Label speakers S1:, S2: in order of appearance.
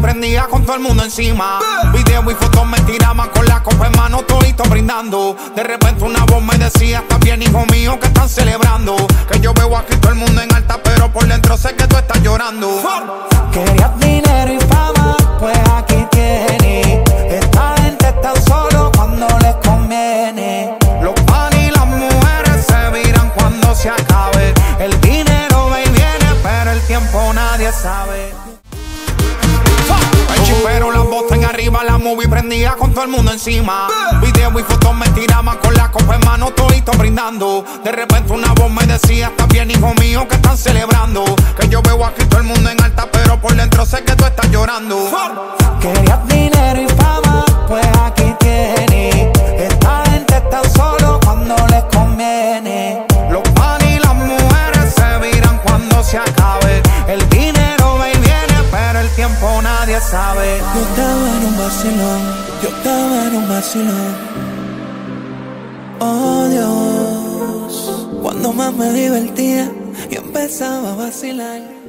S1: prendía con todo el mundo encima. Video y fotos me tiraban con la copa en mano, todito brindando. De repente una voz me decía, está bien hijo mío, que están celebrando. Que yo veo aquí todo el mundo en alta, pero por dentro sé que tú estás llorando.
S2: Querías dinero y fama, pues aquí tienes. Esta gente está solo cuando les conviene.
S1: Los pan y las mujeres se viran cuando se acabe. El dinero va y viene, pero el tiempo nadie sabe. El chipero, las botas en arriba, la movie prendía con todo el mundo encima. Video y fotos me tiraban con la copa en mano, todito brindando. De repente una voz me decía, está bien hijo mío, que están celebrando. Que yo veo aquí todo el mundo en alta, pero por dentro sé que tú estás llorando.
S2: Yo estaba en un vacilón, yo estaba en un vacilón. Oh Dios, cuando más me divertía y empezaba a vacilar.